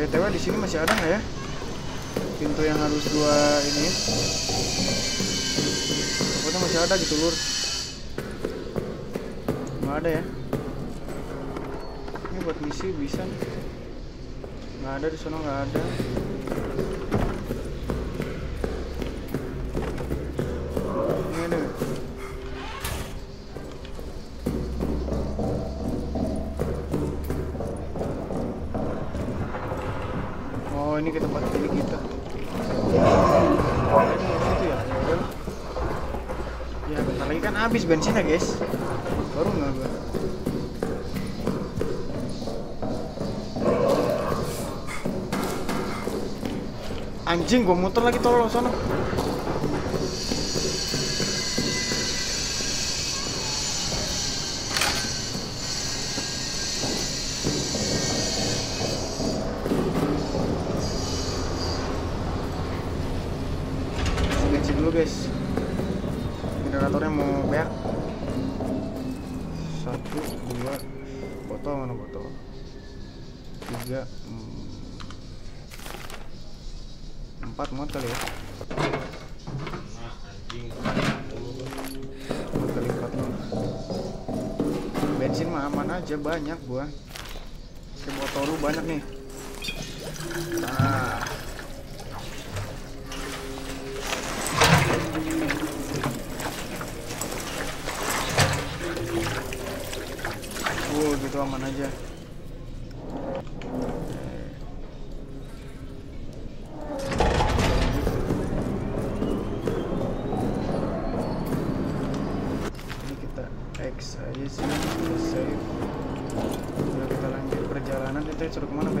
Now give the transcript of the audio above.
btw di sini masih ada nggak ya? Pintu yang harus dua ini. Pokoknya masih ada gitu lur. Nggak ada ya? Ini buat misi bisa. Nih nggak ada di sana nggak ada ini ke tempat pilih kita. Oh, ini di situ ya. Ya bentar lagi kan habis bensinnya guys. Baru nggak gua. Anjing gua muter lagi tolong sana. Bensin dulu guys. Generatornya mau beak satu dua botol mana botol? Tiga hmm, empat muat kali ya. Empat kali empat muat bensin mah aman aja banyak gua ke botol banyak nih. Nah Wow, gitu aman aja. Ini kita X aja sih, kita save. Udah kita lanjut perjalanan kita suruh ke mana?